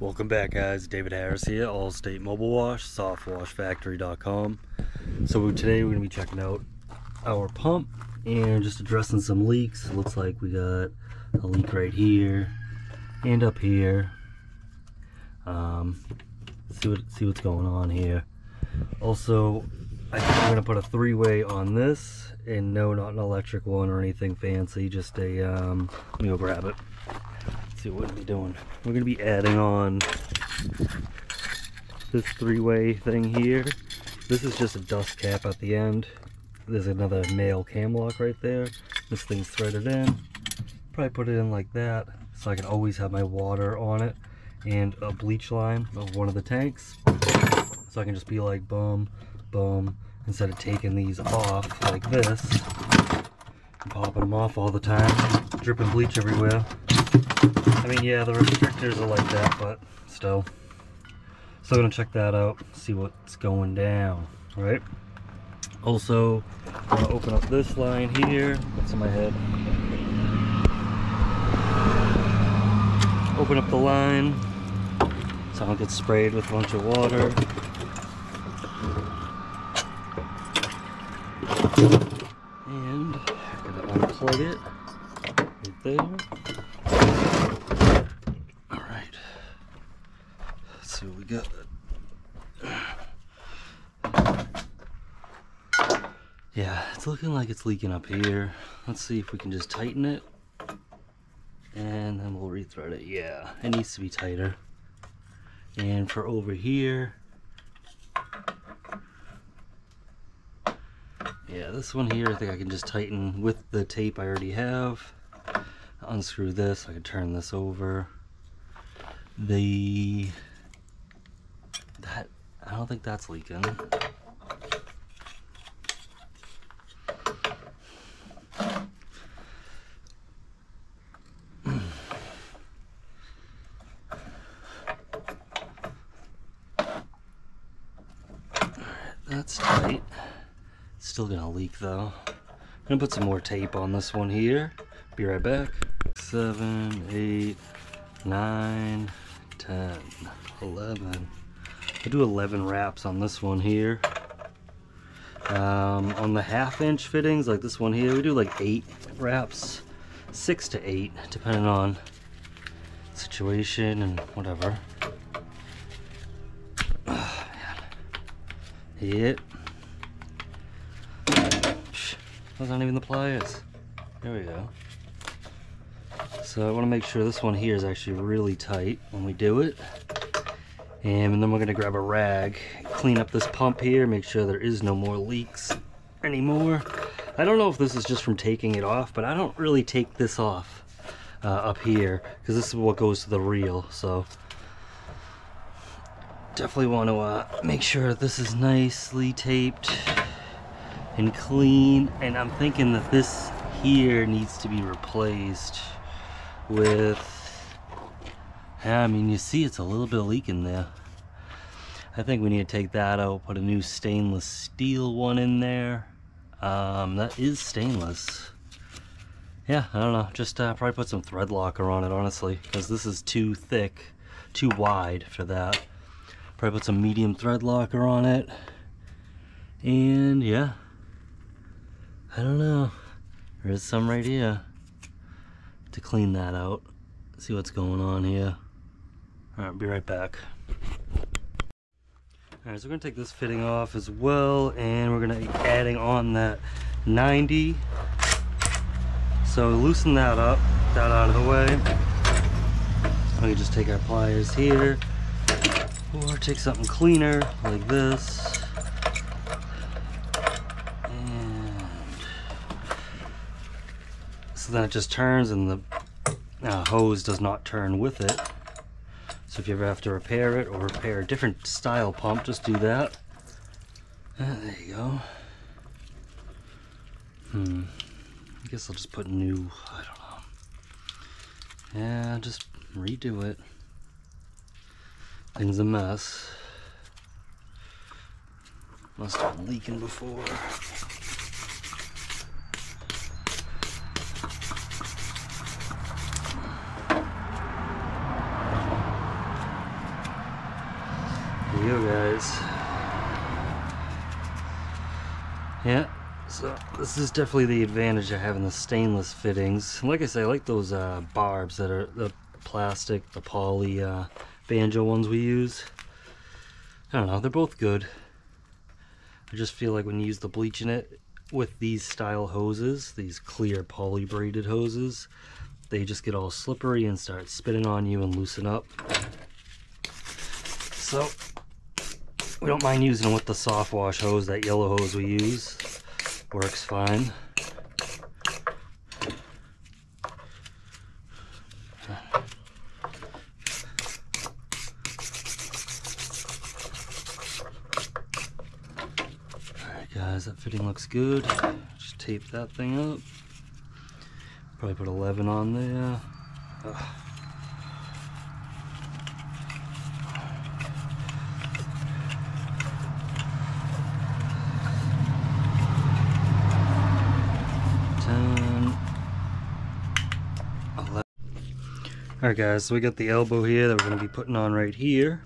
Welcome back guys, David Harris here, Allstate Mobile Wash, softwashfactory.com. So today we're going to be checking out our pump and just addressing some leaks. looks like we got a leak right here and up here. Um, see what see what's going on here. Also, I think we're going to put a three-way on this and no, not an electric one or anything fancy, just a, um, let me go grab it see what we're doing. We're gonna be adding on this three-way thing here. This is just a dust cap at the end. There's another male cam lock right there. This thing's threaded in. Probably put it in like that so I can always have my water on it and a bleach line of one of the tanks. So I can just be like boom, boom, instead of taking these off like this popping them off all the time, dripping bleach everywhere. I mean, yeah, the restrictors are like that, but still. Still gonna check that out, see what's going down, right? Also, I'm gonna open up this line here. What's in my head? Open up the line so I don't get sprayed with a bunch of water. And I'm gonna unplug it right there. see what we got. Yeah, it's looking like it's leaking up here. Let's see if we can just tighten it. And then we'll rethread it. Yeah, it needs to be tighter. And for over here, yeah, this one here, I think I can just tighten with the tape I already have. Unscrew this, I can turn this over. The that, I don't think that's leaking. that's tight. Still gonna leak though. I'm gonna put some more tape on this one here. Be right back. Seven, eight, nine, ten, eleven. I do 11 wraps on this one here. Um, on the half inch fittings, like this one here, we do like eight wraps, six to eight, depending on situation and whatever. Oh, man. Yep. Those aren't even the pliers. There we go. So I want to make sure this one here is actually really tight when we do it. And then we're gonna grab a rag, clean up this pump here, make sure there is no more leaks anymore. I don't know if this is just from taking it off, but I don't really take this off uh, up here because this is what goes to the reel. So definitely want to uh, make sure this is nicely taped and clean. And I'm thinking that this here needs to be replaced with I mean, you see it's a little bit leaking there. I think we need to take that out, put a new stainless steel one in there. Um, that is stainless. Yeah, I don't know, just uh, probably put some thread locker on it, honestly, because this is too thick, too wide for that. Probably put some medium thread locker on it. And yeah, I don't know. There is some right here to clean that out. See what's going on here. All right, be right back. All right, so we're gonna take this fitting off as well, and we're gonna be adding on that 90. So loosen that up, that out of the way. We can just take our pliers here, or take something cleaner like this. So then it just turns and the uh, hose does not turn with it. So if you ever have to repair it or repair a different style pump, just do that. Uh, there you go. Hmm. I guess I'll just put new, I don't know. Yeah, just redo it. Thing's a mess. Must have been leaking before. You guys. Yeah, so this is definitely the advantage of having the stainless fittings. Like I say, I like those uh, barbs that are the plastic, the poly uh, banjo ones we use. I don't know, they're both good. I just feel like when you use the bleach in it with these style hoses, these clear poly braided hoses, they just get all slippery and start spinning on you and loosen up. So we don't mind using with the soft wash hose, that yellow hose we use. Works fine. Alright guys, that fitting looks good. Just tape that thing up. Probably put 11 on there. Ugh. Alright guys, so we got the elbow here that we're going to be putting on right here,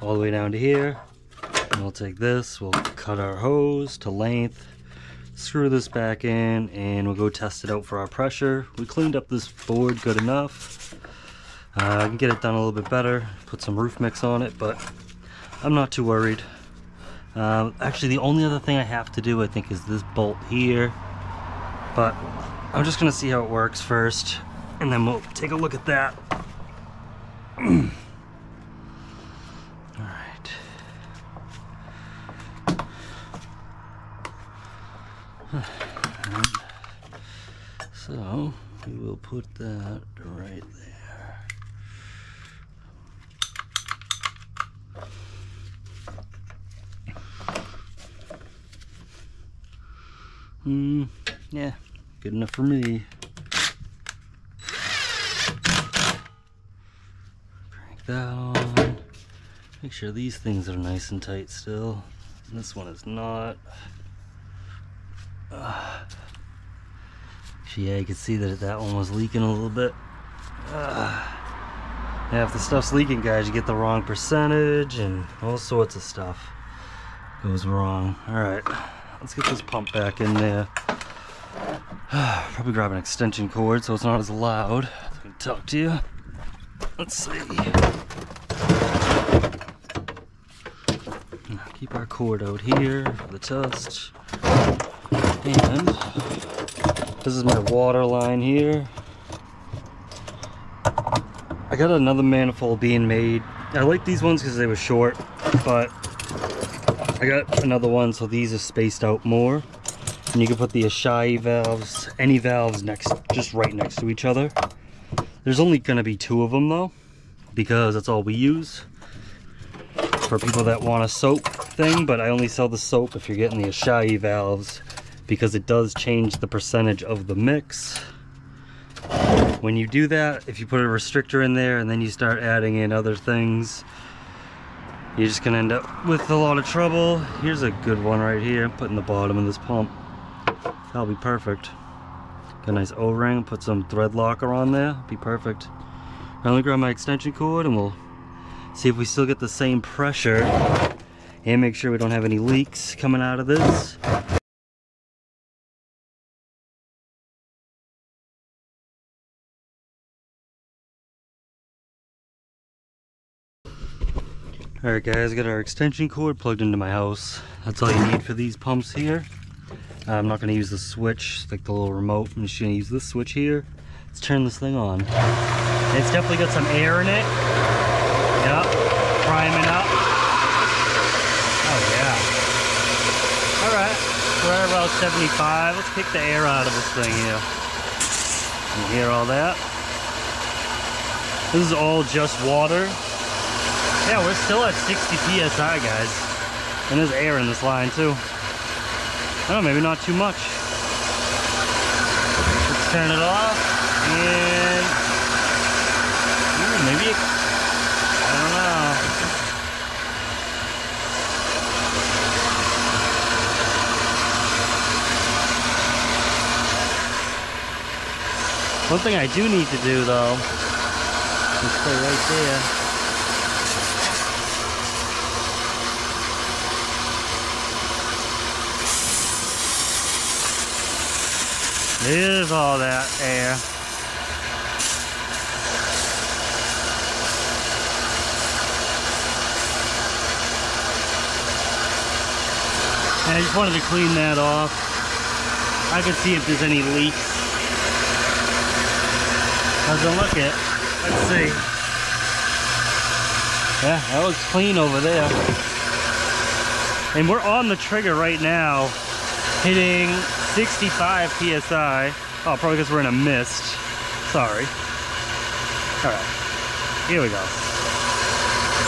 all the way down to here. And we'll take this, we'll cut our hose to length, screw this back in, and we'll go test it out for our pressure. We cleaned up this board good enough. Uh, I can get it done a little bit better, put some roof mix on it, but I'm not too worried. Uh, actually, the only other thing I have to do, I think, is this bolt here. But I'm just going to see how it works first and then we'll take a look at that. All right. so we will put that right there. Hmm, yeah, good enough for me. That on. Make sure these things are nice and tight still. And this one is not. Uh, yeah, you can see that that one was leaking a little bit. Uh, yeah, if the stuff's leaking, guys, you get the wrong percentage and all sorts of stuff goes wrong. All right, let's get this pump back in there. Probably grab an extension cord so it's not as loud. Talk to you. Let's see. Keep our cord out here for the test. And this is my water line here. I got another manifold being made. I like these ones because they were short, but I got another one so these are spaced out more. And you can put the Asahi valves, any valves next, just right next to each other. There's only gonna be two of them though, because that's all we use for people that wanna soap thing, but I only sell the soap if you're getting the Asahi valves because it does change the percentage of the mix. When you do that, if you put a restrictor in there and then you start adding in other things, you're just gonna end up with a lot of trouble. Here's a good one right here, put in the bottom of this pump. That'll be perfect. Got a nice O-ring, put some thread locker on there, be perfect. I'm gonna grab my extension cord and we'll see if we still get the same pressure and make sure we don't have any leaks coming out of this. Alright guys, got our extension cord plugged into my house. That's all you need for these pumps here. Uh, I'm not going to use the switch, like the little remote. I'm just going to use this switch here. Let's turn this thing on. It's definitely got some air in it. Yep, priming up. Oh yeah. All right, at about 75. Let's kick the air out of this thing here. You hear all that? This is all just water. Yeah, we're still at 60 PSI, guys. And there's air in this line too. Oh, maybe not too much. Let's turn it off and ooh, maybe it, One thing I do need to do though is stay right there. There's all that air. And I just wanted to clean that off. I could see if there's any leaks doesn't look it. Let's see. Yeah, that looks clean over there. And we're on the trigger right now, hitting 65 PSI. Oh, probably because we're in a mist. Sorry. All right, here we go.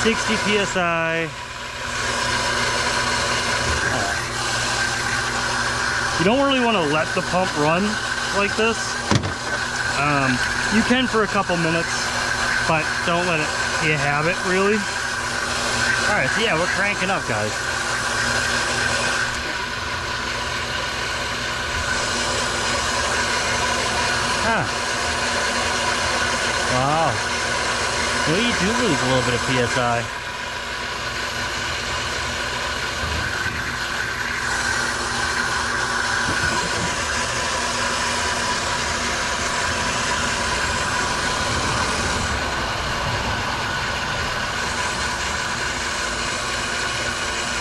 60 PSI. You don't really want to let the pump run like this. Um, you can for a couple minutes, but don't let it you have it really. All right, so yeah, we're cranking up, guys. Huh. Wow. Maybe you do lose a little bit of PSI.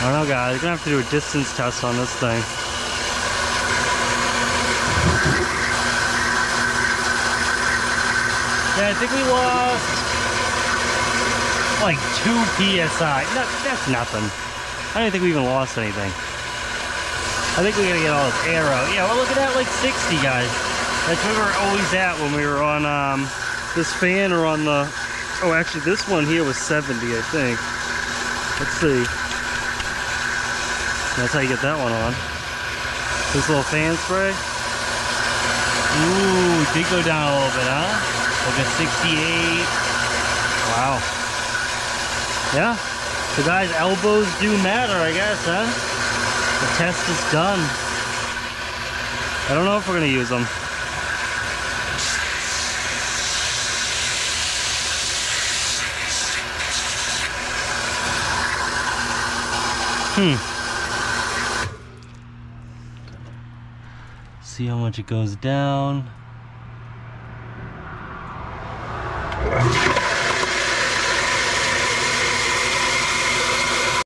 I don't know guys, we're gonna have to do a distance test on this thing. Yeah, I think we lost like 2 PSI. No, that's nothing. I don't think we even lost anything. I think we gotta get all this air out. Yeah, well look at that, like 60 guys. That's where we were always at when we were on um, this fan or on the, oh actually this one here was 70 I think. Let's see. That's how you get that one on. This little fan spray. Ooh, did go down a little bit, huh? Like a 68. Wow. Yeah. So guys, elbows do matter, I guess, huh? The test is done. I don't know if we're gonna use them. Hmm. See how much it goes down.